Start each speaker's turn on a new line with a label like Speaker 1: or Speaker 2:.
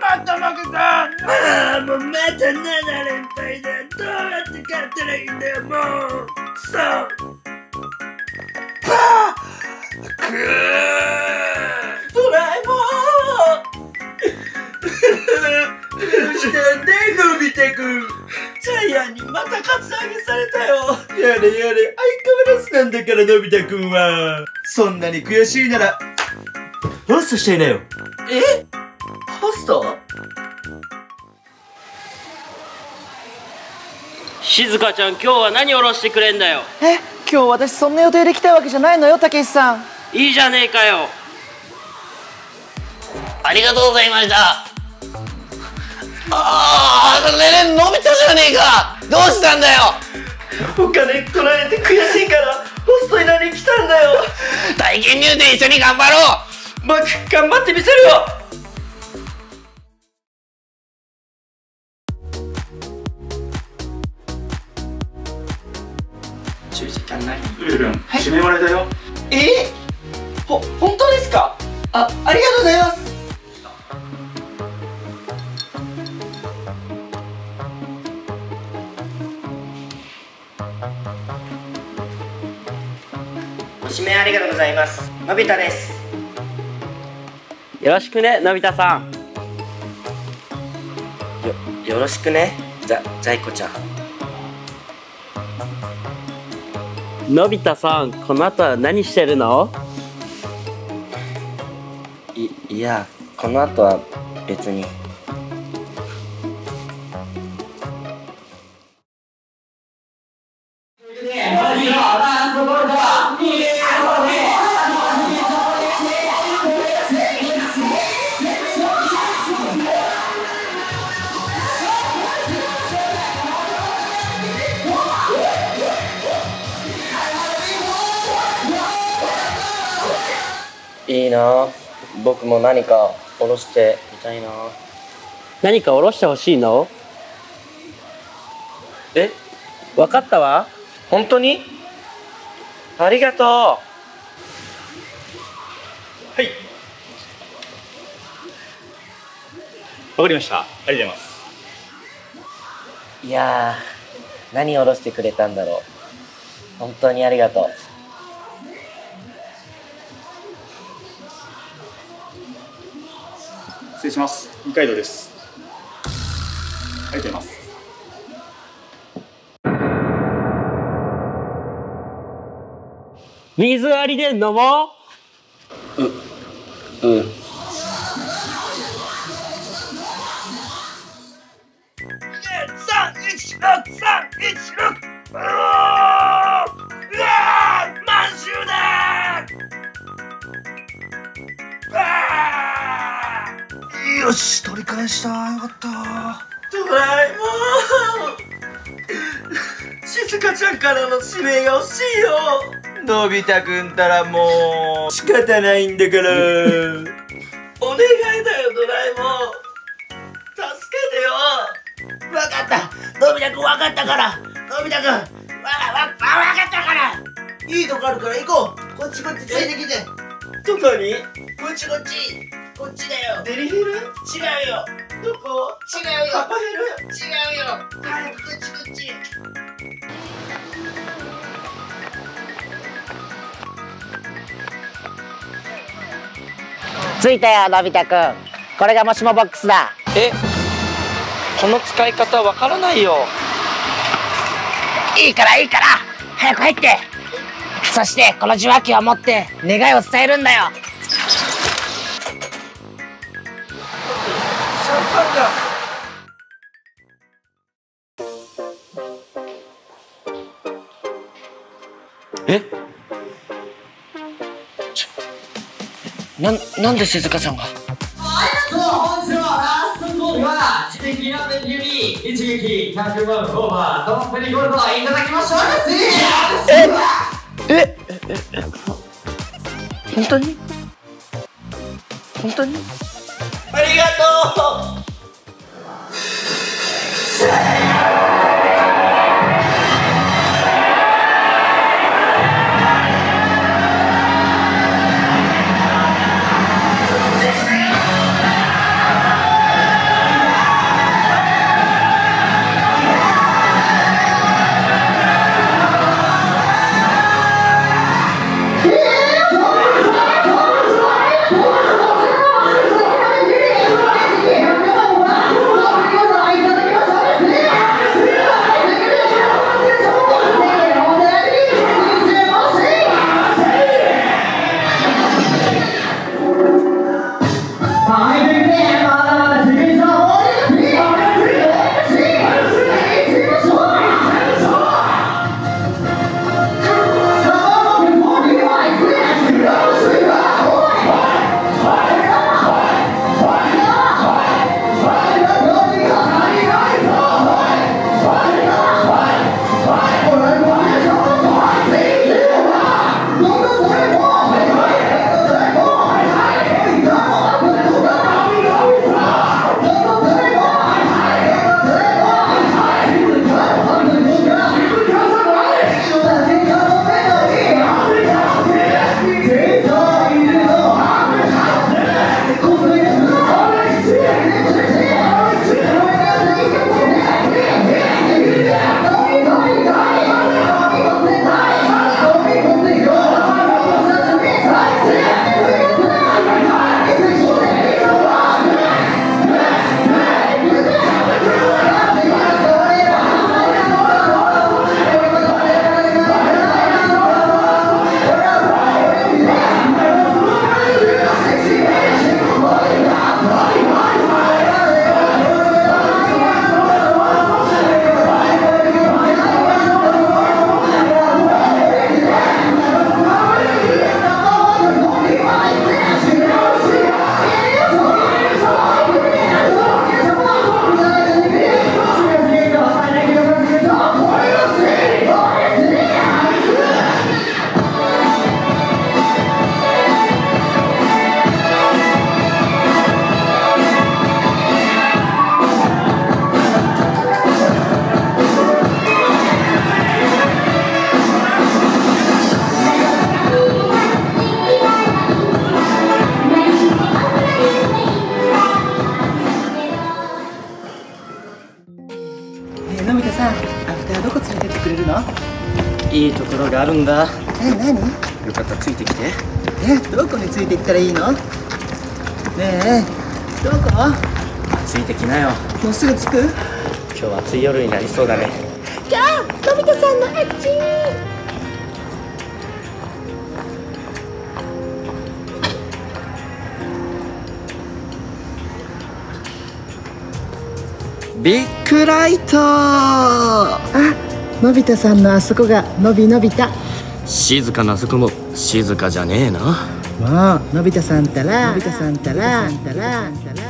Speaker 1: また負けたああもうまた7連敗いのび太くん。ジャイアンにまたカツアゲされたよ。やれやれ相変わらずなんだからのび太くんは。そんなに悔しいならホストしていなよ。え？ホスト？
Speaker 2: 静香ちゃん今日は何おろしてくれんだよ？
Speaker 3: え？今日私そんな予定で来たわけじゃないのよたけしさん。
Speaker 2: いいじゃねえかよ。
Speaker 4: ありがとうございましたああねね伸びたじゃねえかどうしたんだよ
Speaker 1: お金取られて悔しいからホストになりに来たんだよ
Speaker 4: 体験入店一緒に頑張ろう
Speaker 1: 僕頑張ってみせるよ10時間ない
Speaker 5: ルルン、締めらえたよ
Speaker 1: えほ本当ですかあありがとうございます
Speaker 6: 指名ありがとうございます。のび太です。
Speaker 2: よろしくねのび太さん。
Speaker 6: よよろしくね。じゃジャイコちゃん。
Speaker 2: のび太さんこの後は何してるの？
Speaker 6: いいやこの後は別にいいな。僕も何か下ろしてみたいな。
Speaker 2: 何かおろしてほしいの？
Speaker 6: え？
Speaker 2: わかったわ。
Speaker 6: 本当に？ありがとう。
Speaker 5: はい。わかりました。ありがとうございます。
Speaker 6: いやー何下ろしてくれたんだろう。本当にありがとう
Speaker 5: 失礼します。二階堂です。ありがとうございます。
Speaker 2: 水割りで飲もう。
Speaker 6: うん。
Speaker 1: 三一六三よし取り返した。よかった。ドラえもん静香ちゃんからの指名が欲しいよのび太くんたらもう仕方ないんだから。お願いだよドラえもん。助けてよ。わかった。のび太くんわかったから。のび太くん。わわわわかったから。いいとこあるから行こう。こっちこっちついてきて。どこに？こっちこっちこっちだよ。デリヘル？違うよ。どこ？違うよ。パパヘル？違うよ。早くこっちこっち。
Speaker 3: 着いたよのび太くん。これがもしもボックスだ。
Speaker 6: え？この使い方わからないよ。
Speaker 3: いいからいいから。早く入って。そしてこの受話器を持って願いを伝えるんだよ
Speaker 6: え？ちょなんなんで静香ちゃんが？
Speaker 7: どうも本日のラストゴールは知的なメニューに一撃100万オーバートップにゴールドいただきましょう
Speaker 6: え？本当に？本当に？
Speaker 1: ありがとう
Speaker 6: ところがあるんだ。
Speaker 8: え何？
Speaker 6: よかったらついてきて。
Speaker 8: えどこについていったらいいの？ねえどこ？
Speaker 6: ついてきなよ。
Speaker 8: もうすぐ着く？
Speaker 6: 今日は暑い夜になりそうだね。
Speaker 3: じゃあのび太さんのあっち
Speaker 8: ビッグライト。あのび太さんのあそこがのびのびた。
Speaker 6: 静かなあそこも静かじゃねえな。
Speaker 8: もうのび太さんたらのび太さんたらたらたら